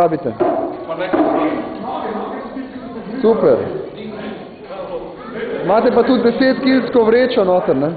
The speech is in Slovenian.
rabite? Super. Imate pa tudi 10 kilsko vrečo noter, ne?